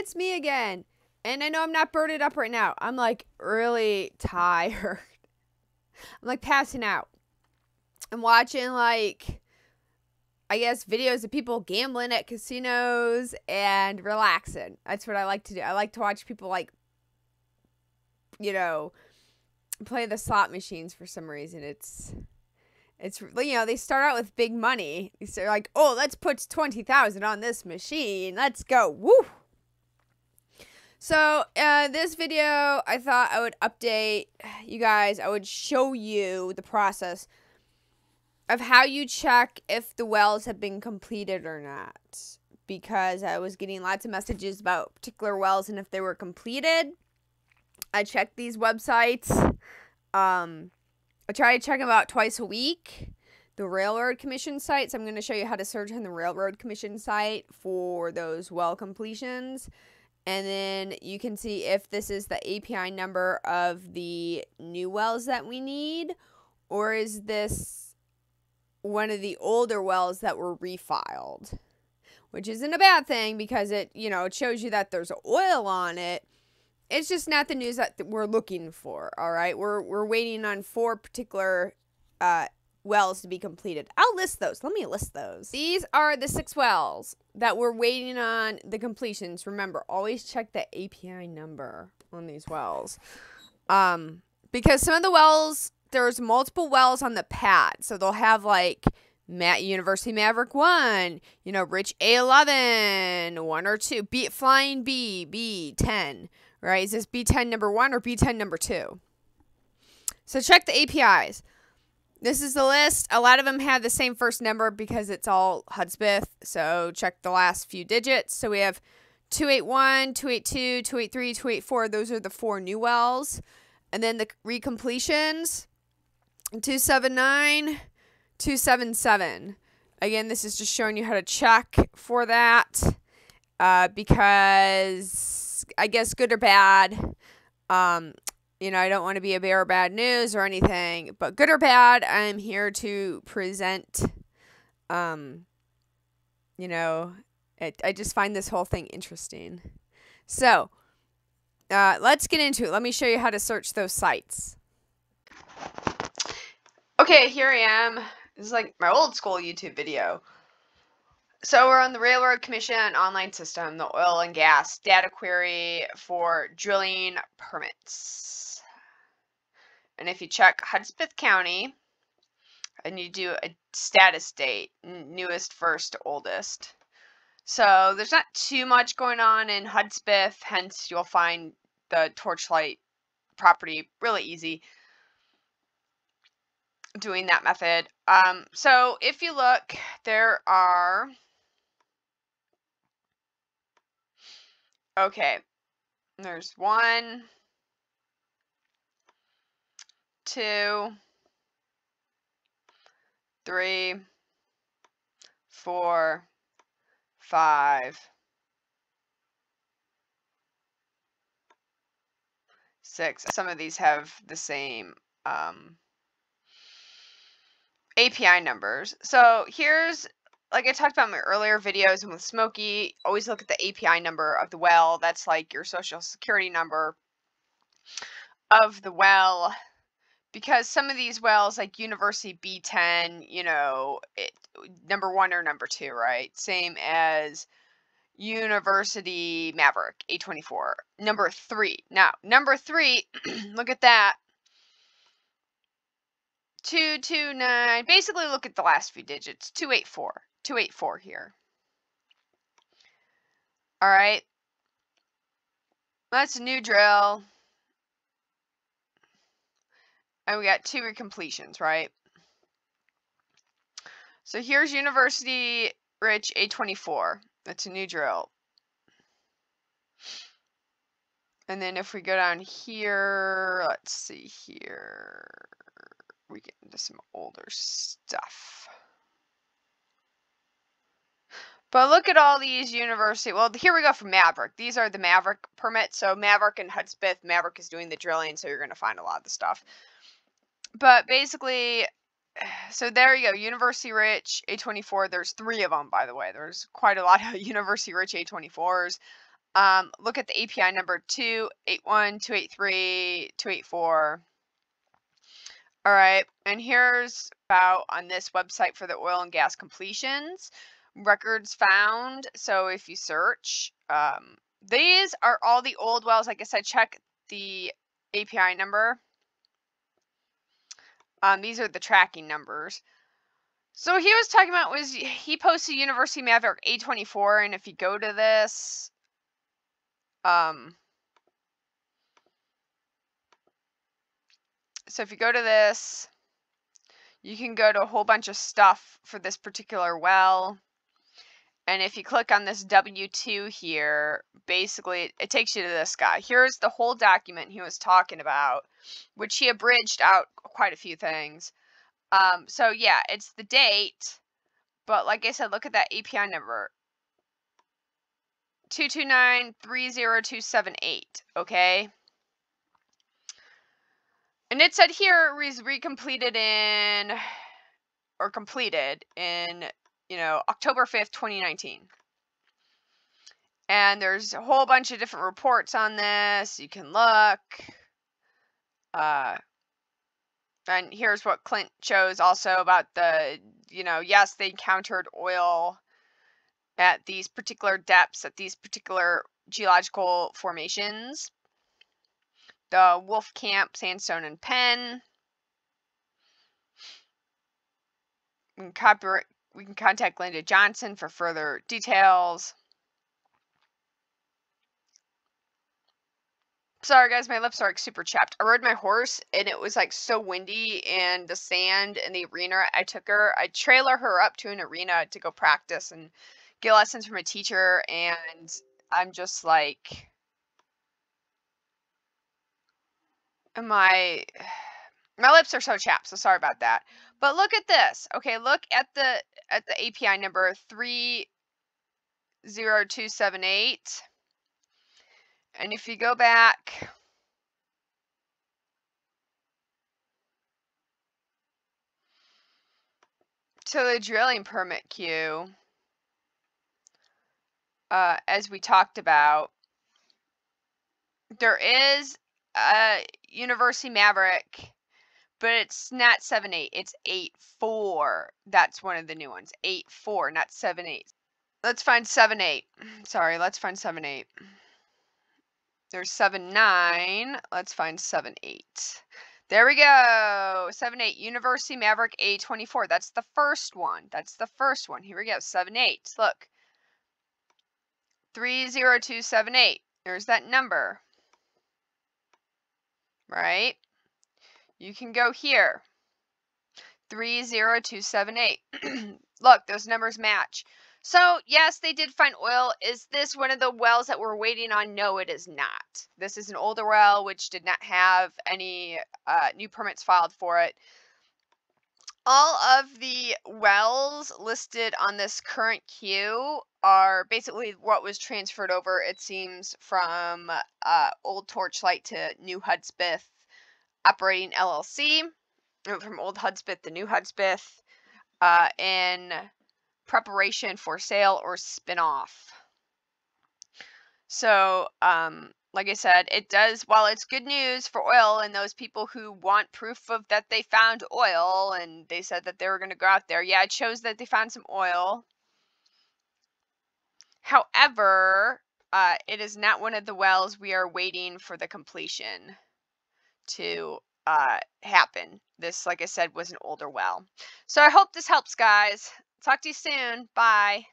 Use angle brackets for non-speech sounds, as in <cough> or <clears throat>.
it's me again. And I know I'm not birded up right now. I'm like really tired. <laughs> I'm like passing out. I'm watching like I guess videos of people gambling at casinos and relaxing. That's what I like to do. I like to watch people like you know play the slot machines for some reason. It's it's you know they start out with big money. They're like, oh, let's put twenty thousand on this machine. Let's go. Woo. So uh, this video, I thought I would update you guys. I would show you the process of how you check if the wells have been completed or not. Because I was getting lots of messages about particular wells and if they were completed. I check these websites. Um, I try to check them out twice a week. The Railroad Commission site. So I'm going to show you how to search on the Railroad Commission site for those well completions and then you can see if this is the API number of the new wells that we need or is this one of the older wells that were refiled which isn't a bad thing because it you know it shows you that there's oil on it. It's just not the news that we're looking for all right? We're we're waiting on four particular uh wells to be completed. I'll list those. Let me list those. These are the six wells that we're waiting on the completions. Remember, always check the API number on these wells. Um, because some of the wells, there's multiple wells on the pad. So they'll have like Matt University Maverick 1, you know, Rich A11, 1 or 2, B, Flying B, B10, right? Is this B10 number 1 or B10 number 2? So check the APIs. This is the list. A lot of them have the same first number because it's all Hudspeth. So check the last few digits. So we have 281, 282, 283, 284. Those are the four new wells. And then the recompletions 279, 277. Again, this is just showing you how to check for that uh, because I guess good or bad. Um, you know, I don't want to be a bear of bad news or anything, but good or bad, I'm here to present, um, you know, it, I just find this whole thing interesting. So, uh, let's get into it. Let me show you how to search those sites. Okay, here I am. This is like my old school YouTube video. So we're on the Railroad Commission online system, the oil and gas data query for drilling permits. And if you check Hudspeth County and you do a status date, newest, first, oldest. So there's not too much going on in Hudspeth, hence you'll find the Torchlight property really easy doing that method. Um, so if you look, there are, okay, there's one, two, three, four, five, six. Some of these have the same um, API numbers. So here's, like I talked about in my earlier videos and with Smokey, always look at the API number of the well. That's like your social security number of the well because some of these wells like university b10 you know it, uh, number one or number two right? Same as university maverick a24 number three now number three <clears throat> look at that. 229 basically look at the last few digits 284 284 here. All right. That's a new drill and we got two recompletions, right? So here's University Rich A24. That's a new drill. And then if we go down here, let's see here, we get into some older stuff. But look at all these university. Well, here we go for Maverick. These are the Maverick permits. So Maverick and Hudspeth. Maverick is doing the drilling, so you're going to find a lot of the stuff but basically, <sighs> so there you go. University Rich A24. There's three of them, by the way. There's quite a lot of <laughs> University Rich A24s. Um, look at the API number 281, 283, 284. All right, and here's about on this website for the oil and gas completions, records found. So if you search, um, these are all the old wells. Like I said, check the API number. Um, these are the tracking numbers. So he was talking about was he posted University Maverick A24, and if you go to this, um, so if you go to this, you can go to a whole bunch of stuff for this particular well. And if you click on this W2 here, basically it takes you to this guy. Here's the whole document he was talking about, which he abridged out quite a few things. Um, so yeah, it's the date, but like I said, look at that API number. 229-30278, okay? And it said here it was recompleted in, or completed in, you know, October 5th, 2019. And there's a whole bunch of different reports on this. You can look. Uh, and here's what Clint shows also about the, you know, yes, they encountered oil at these particular depths, at these particular geological formations the Wolf Camp, Sandstone, and Penn. And copyright, we can contact Linda Johnson for further details. Sorry guys, my lips are like super chapped. I rode my horse and it was like so windy and the sand and the arena. I took her, I trailer her up to an arena to go practice and get lessons from a teacher and I'm just like my <sighs> my lips are so chapped, so sorry about that. But look at this. Okay, look at the at the API number 30278. And if you go back to the drilling permit queue, uh, as we talked about, there is a University Maverick, but it's not seven eight. It's eight four. That's one of the new ones. Eight four, not seven eight. Let's find seven eight. <sighs> Sorry, let's find seven eight. There's seven nine. Let's find seven eight. There we go. Seven eight. University Maverick A24. That's the first one. That's the first one. Here we go. Seven eight. Look. Three zero two seven eight. There's that number right? You can go here. 30278. <clears throat> Look, those numbers match. So, yes, they did find oil. Is this one of the wells that we're waiting on? No, it is not. This is an older well which did not have any uh, new permits filed for it. All of the wells listed on this current queue are basically what was transferred over, it seems, from uh, Old Torchlight to New Hudspeth Operating LLC, from Old Hudspeth to New Hudspeth, uh, in preparation for sale or spinoff. So, um, like I said, it does, while it's good news for oil and those people who want proof of that they found oil and they said that they were going to go out there, yeah, it shows that they found some oil. However, uh, it is not one of the wells we are waiting for the completion to uh, happen. This, like I said, was an older well. So I hope this helps, guys. Talk to you soon. Bye.